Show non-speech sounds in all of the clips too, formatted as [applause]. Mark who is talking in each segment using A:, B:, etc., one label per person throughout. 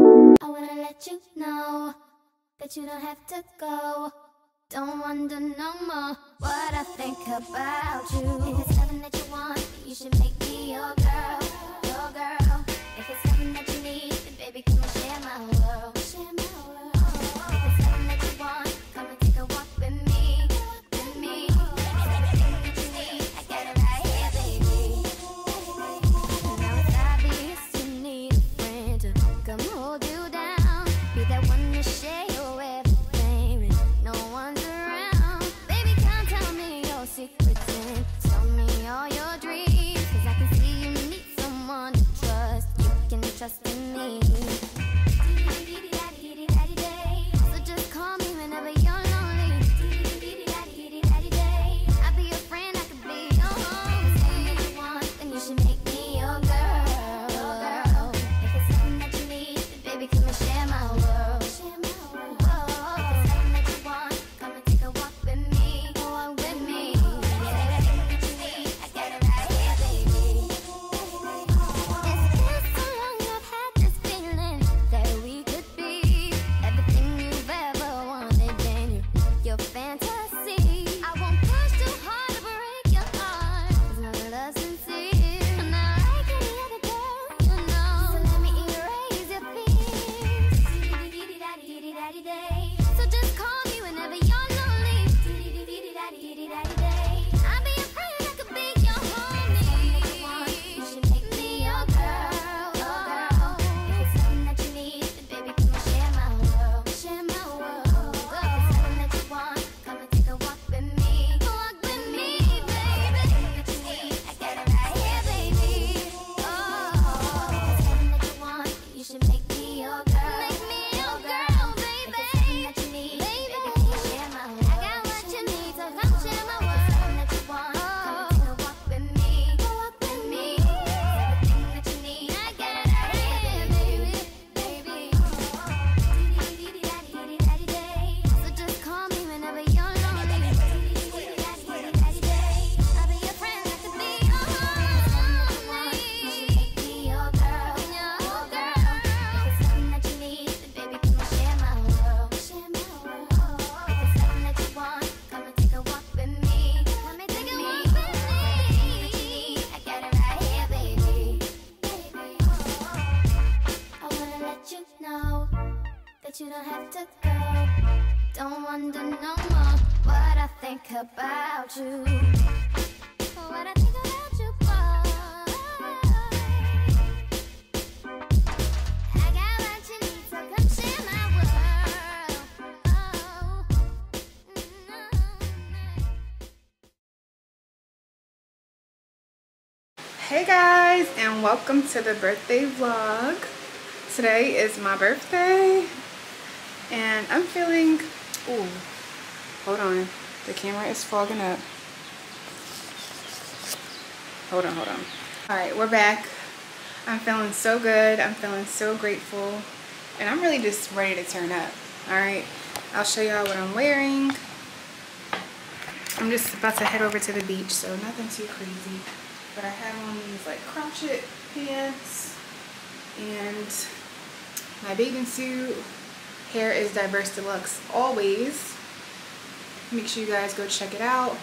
A: I wanna let you know that you don't have to go. Don't wonder no more what I think about you. If it's something that you want, you should make me your girl, that you don't have to go. Don't wonder no more what I think about you. What I think about you, boy. I got what you need, so come share my world. Oh, no.
B: Hey guys, and welcome to the birthday vlog. Today is my birthday, and I'm feeling. Ooh, hold on. The camera is fogging up. Hold on, hold on. All right, we're back. I'm feeling so good. I'm feeling so grateful, and I'm really just ready to turn up. All right, I'll show y'all what I'm wearing. I'm just about to head over to the beach, so nothing too crazy. But I have on these like crotchet pants and my bathing suit. Hair is Diverse D'luxe always. Make sure you guys go check it out.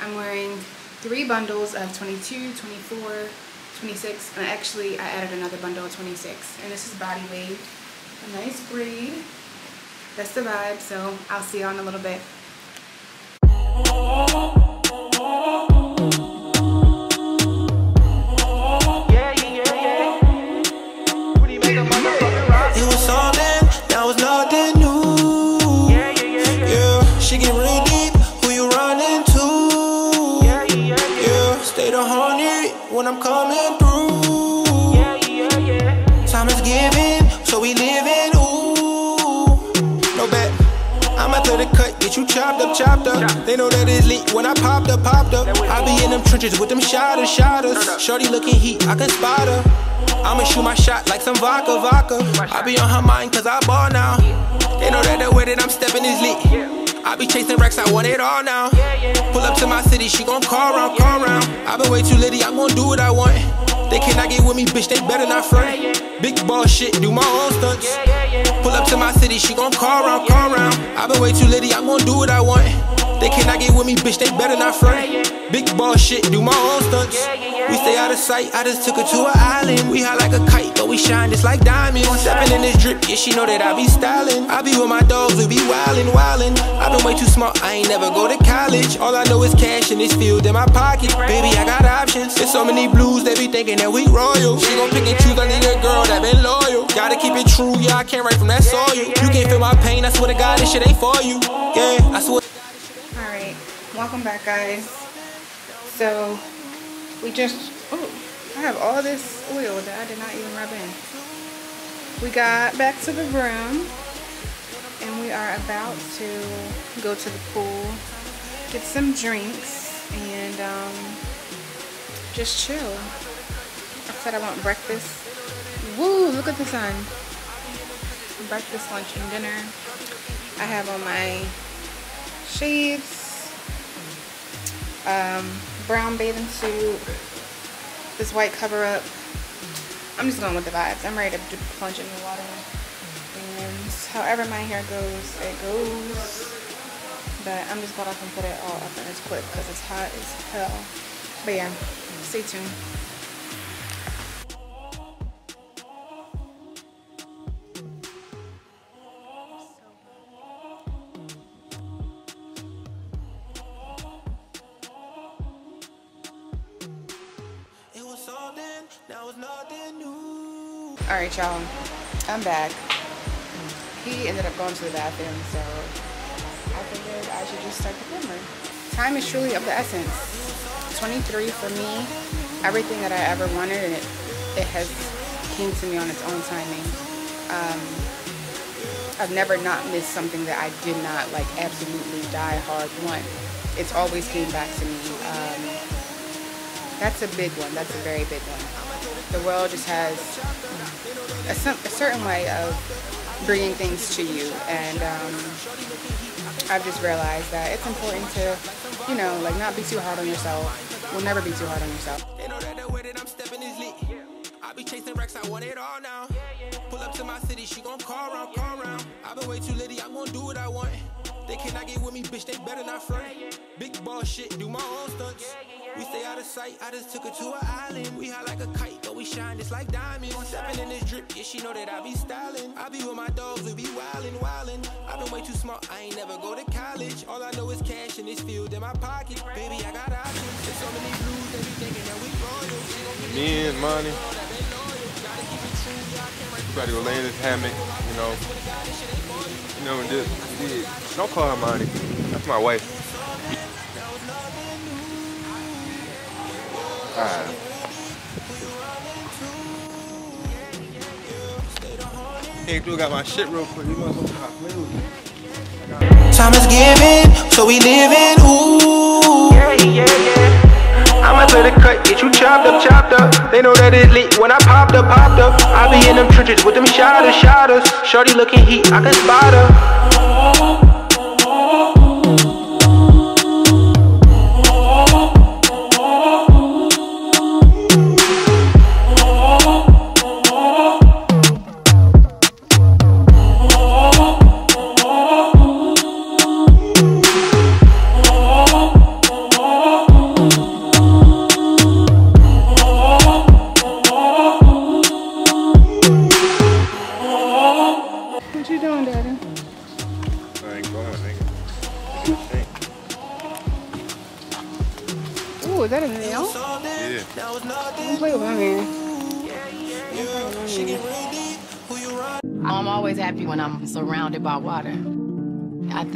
B: I'm wearing three bundles of 22, 24, 26, and actually I added another bundle of 26. And this is Body Wave, a nice braid. That's the vibe, so I'll see you in a little bit.
C: They know that it's lit when I popped up, popped up. I be in them trenches with them shotters, shotters. Shorty looking heat, I can spot her. I'ma shoot my shot like some vodka, vodka. I be on her mind cause I ball now. They know that the way that I'm stepping is lit. I be chasing racks, I want it all now. Pull up to my city, she gon' call round, call round. I been way too litty, I'm gon' do what I want. They cannot get with me, bitch, they better not front. Big ball shit, do my own stunts. Pull up to my city, she gon' call round, call round. i been way too litty, I'm gon' do what I want. They cannot get with me, bitch, they better not front. Big ball shit, do my own stunts. We stay out of sight, I just took her to an island. We high like a kite, but we shine just like diamonds. Stepping in this drip, yeah, she know that I be styling. I be with my dogs, we be wildin', wildin'. I been way too smart, I ain't never go to college. All I know is cash in this field in my pocket. Baby, I got options. There's so many blues, they be thinking that we royal. She gon' pick and choose, I need a girl that been loyal. Gotta keep it true, yeah, I can't write from that soil. You can't feel my pain, I swear to God, this shit ain't for you. Yeah, I swear.
B: Alright, welcome back guys. So, we just, oh, I have all this oil that I did not even rub in. We got back to the room and we are about to go to the pool, get some drinks, and um, just chill. I said I want breakfast. Woo, look at the sun. Breakfast, lunch, and dinner. I have on my shades, um, brown bathing suit, this white cover up. I'm just going with the vibes. I'm ready to plunge in the water. And however my hair goes, it goes. But I'm just glad I can put it all up in this clip because it's hot as hell. But yeah, stay tuned. Alright, y'all. I'm back. He ended up going to the bathroom, so I figured I should just start the camera. Time is truly of the essence. 23 for me, everything that I ever wanted, and it, it has came to me on its own timing. Um, I've never not missed something that I did not like absolutely die hard want. It's always came back to me. Um, that's a big one. That's a very big one the world just has a, a certain way of bringing things to you and um, I've just realized that it's important to you know like not be too hard on yourself we'll never be too hard on yourself I be chasing racks, I want it all now. Pull up to my city, she gon' call round, call round. I been way too litty, I'm gon' do what I want. They cannot get with me, bitch, they better not front. Big ball shit, do my own stunts. We stay out of sight, I just took her to an island. We high like a kite, but we shine just like diamonds. Stepping in this drip, yeah, she know that I be styling. I be with my dogs, we be wildin', wildin'. I been way too smart, I ain't never go to college. All I know is cash in this field in my pocket. Baby, I got options. There's so many blues, they be thinking that we royal.
D: Me and money. To go lay in this hammock, you know. You know, and just, don't call her money. That's my wife. Alright. Hey, dude, got my shit real quick. You must play with me.
C: Time is giving, so we living, ooh.
E: Yeah, yeah, yeah. I'ma let it cut, get you chopped up, chopped up. They know that it's lit when I popped up, popped up. I be in them trenches with them shotters, shotters. Shorty looking heat, I can spot her.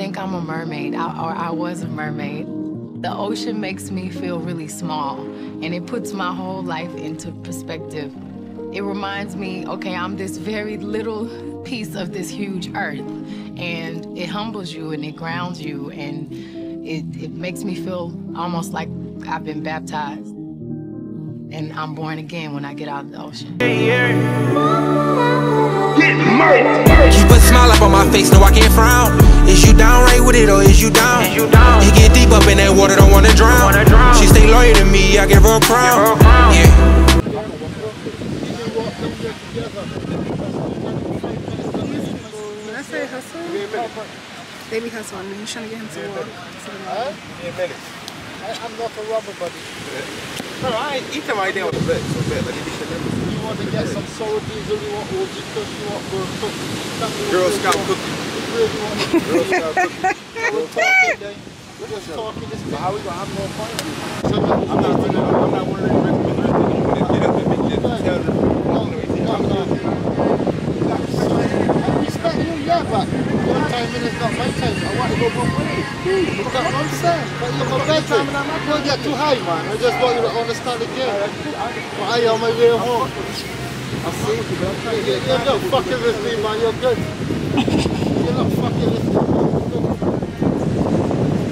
F: Think I'm a mermaid, I, or I was a mermaid. The ocean makes me feel really small, and it puts my whole life into perspective. It reminds me, okay, I'm this very little piece of this huge earth, and it humbles you and it grounds you, and it, it makes me feel almost like I've been baptized. And I'm born again when I get out of the ocean.
C: Keep a smile up on my face, no I can't frown. Is you down right with it or is you down?
E: Is you down?
C: you get deep up in that water, don't wanna drown.
E: Wanna drown.
C: She stay loyal to me, I give her a crown.
E: Give her a.
C: Yeah.
B: They be hustling. He's trying to get him to walk.
G: Huh? I'm not a rubber, buddy.
D: No, I eat him right there on the bed. So bad.
G: Want to get some sour diesel, you want OG because you want Girl Cook. Tell me what
D: Girl Scout cookie.
G: What grade want to?
D: Girl Scout cookie. [laughs]
G: We're talking then. We're just talking this thing.
D: How we gonna have more fun? I'm not, I'm not, I'm not one of them recommenders that you get up and tell them.
G: No, no, no. I respect you, yeah, but time is not my time. I want to go both ways. That's what I'm saying. But you're my bedtime and I'm not going to get too high, man. I just want you to understand the game. But I am on my way home. I see you, You're you're not fucking with me, man. You're good. You're not fucking with me.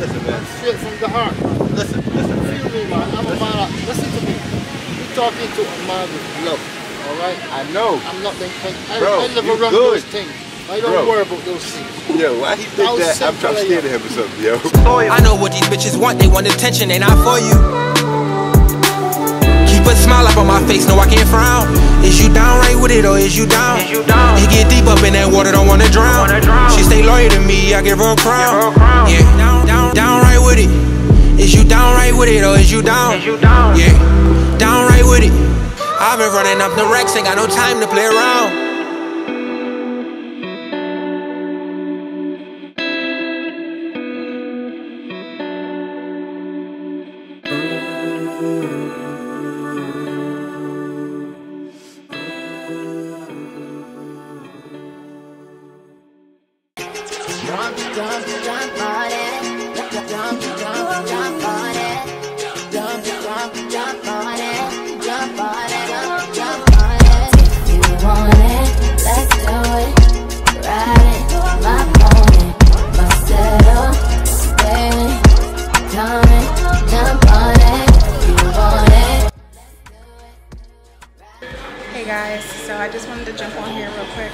D: Listen, man.
G: Straight from the heart, man.
D: Listen, listen.
G: Feel me, man. I'm a man. Listen to me. You're talking to a man with love. All right?
D: I know.
G: I'm not being I,
D: Bro,
G: I
D: you
G: around
D: good.
G: those things. I don't
D: Bro.
G: worry about those things.
D: Yo, why he think
G: How
D: that? I'm trying to
G: I
D: scared him or something, yo.
C: I know what these bitches want, they want attention, they not for you. Keep a smile up on my face, no I can't frown. Is you down right with it or is you down? Is you down? It get deep up in that water, don't wanna drown. She stay loyal to me, I give her a crown. Yeah, down, down, down right with it. Is you down right with it or is you down? Is you down? Yeah, down right with it. I've been running up the racks, ain't got no time to play around.
A: Jump, jump on it. Jump, jump, jump, jump on it.
B: I just wanted to jump on here real quick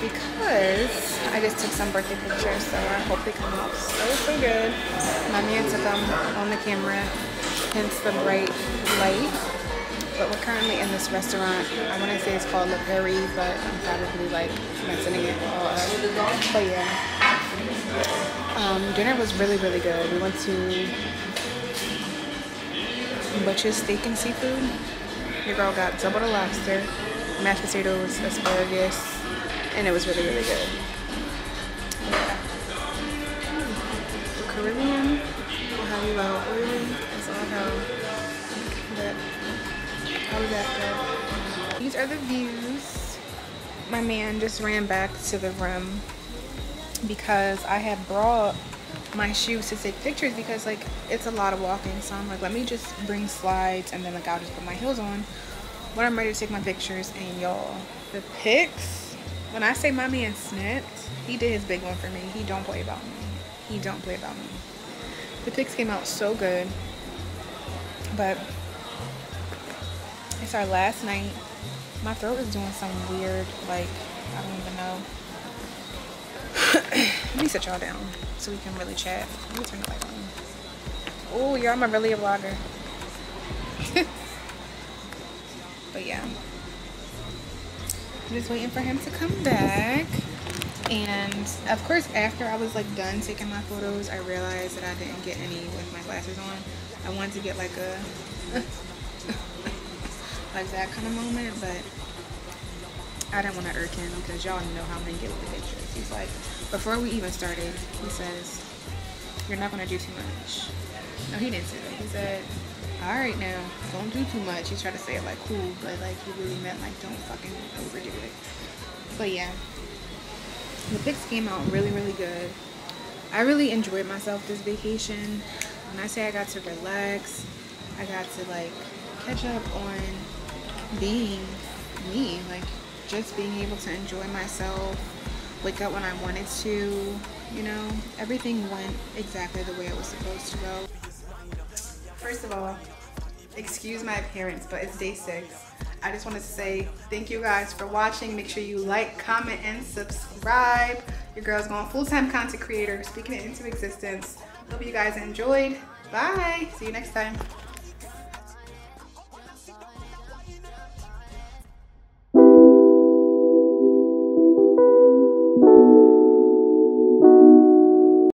B: because I just took some birthday pictures, so I hope they come out so, so good. My man took them on the camera, hence the bright light. But we're currently in this restaurant. I want to say it's called Le Perry, but I'm probably like messing it all up. But yeah. Um, dinner was really, really good. We went to Butcher's Steak and Seafood. Your girl got double the lobster, mashed potatoes, asparagus, and it was really, really good. Yeah. Will have you out early. That's all was? These are the views. My man just ran back to the room because I had brought my shoes to take pictures because like it's a lot of walking so I'm like let me just bring slides and then like I'll just put my heels on when I'm ready to take my pictures and y'all. The pics. When I say my man snipped he did his big one for me. He don't play about me. He don't play about me. The pics came out so good. But it's our last night. My throat is doing some weird like I don't even know. [clears throat] Let me sit y'all down so we can really chat. Let me turn the light on. Oh, y'all, I'm really a vlogger. [laughs] but yeah. I'm just waiting for him to come back. And of course, after I was like done taking my photos, I realized that I didn't get any with my glasses on. I wanted to get like a [laughs] like that kind of moment, but I didn't want to irk him because y'all know how men get with the pictures. He's like, before we even started, he says, you're not going to do too much. No, he didn't say that. He said, all right now, don't do too much. He tried to say it like cool, but like he really meant like don't fucking overdo it. But yeah, the pics came out really, really good. I really enjoyed myself this vacation. When I say I got to relax, I got to like catch up on being me, like just being able to enjoy myself, wake up when I wanted to, you know, everything went exactly the way it was supposed to go. First of all, excuse my appearance, but it's day six. I just wanted to say thank you guys for watching. Make sure you like, comment, and subscribe. Your girl's going full-time content creator, speaking it into existence. Hope you guys enjoyed. Bye. See you next time.